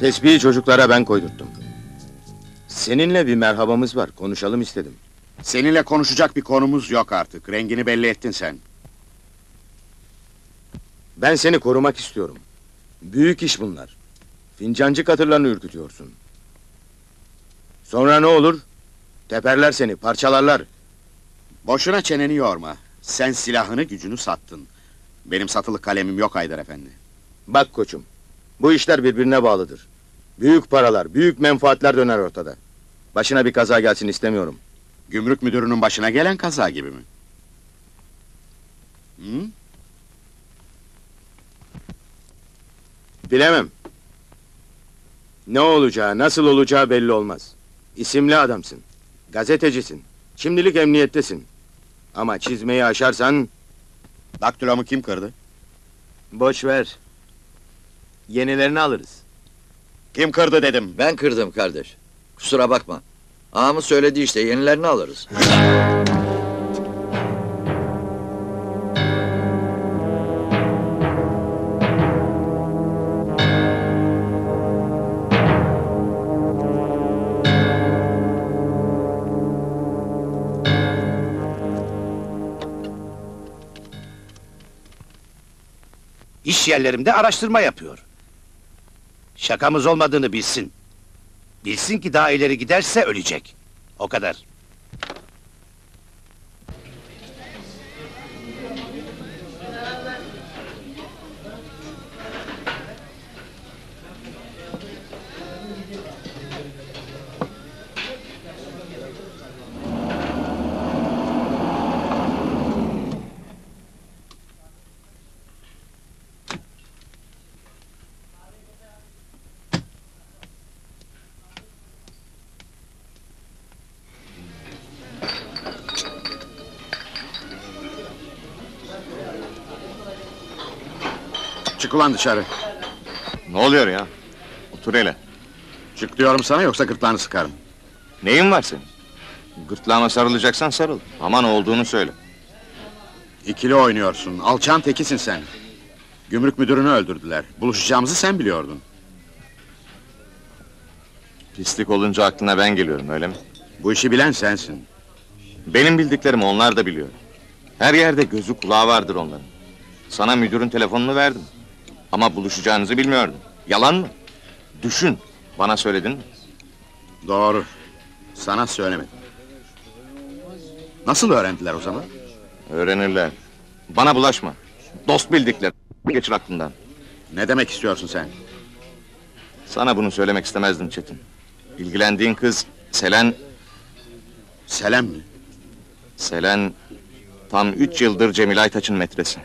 Tesbihi çocuklara ben koydurttum. Seninle bir merhabamız var, konuşalım istedim. Seninle konuşacak bir konumuz yok artık. Rengini belli ettin sen. Ben seni korumak istiyorum. Büyük iş bunlar. Fincancı katırlarını ürkütüyorsun. Sonra ne olur? Teperler seni, parçalarlar. Boşuna çeneni yorma. Sen silahını gücünü sattın. Benim satılık kalemim yok Haydar Efendi. Bak koçum, bu işler birbirine bağlıdır. Büyük paralar, büyük menfaatler döner ortada. Başına bir kaza gelsin istemiyorum. Gümrük müdürünün başına gelen kaza gibi mi? Hı? Bilemem. Ne olacağı, nasıl olacağı belli olmaz. İsimli adamsın. Gazetecisin. Şimdilik emniyettesin. Ama çizmeyi aşarsan Daktilomu kim kırdı? boş ver. Yenilerini alırız. Kim kırdı dedim. Ben kırdım kardeş. Kusura bakma. Ağamız söyledi işte yenilerini alırız. İş yerlerimde araştırma yapıyor. Şakamız olmadığını bilsin. Bilsin ki daha ileri giderse ölecek. O kadar. Çık ulan dışarı. Ne oluyor ya? Otur hele. Çık diyorum sana yoksa gırtlağını sıkarım. Neyin var senin? Gırtlağıma sarılacaksan sarıl. Ama ne olduğunu söyle. İkili oynuyorsun. Alçağın tekisin sen. Gümrük müdürünü öldürdüler. Buluşacağımızı sen biliyordun. Pislik olunca aklına ben geliyorum öyle mi? Bu işi bilen sensin. Benim bildiklerimi onlar da biliyor. Her yerde gözü kulağı vardır onların. Sana müdürün telefonunu verdim. Ama buluşacağınızı bilmiyordum. Yalan mı? Düşün. Bana söyledin mi? Doğru. Sana söylemedim. Nasıl öğrendiler o zaman? Öğrenirler. Bana bulaşma. Dost bildikler. Geçir aklından. Ne demek istiyorsun sen? Sana bunu söylemek istemezdim Çetin. İlgilendiğin kız Selen Selem mi? Selen tam üç yıldır Cemil Aytaç'ın metresi.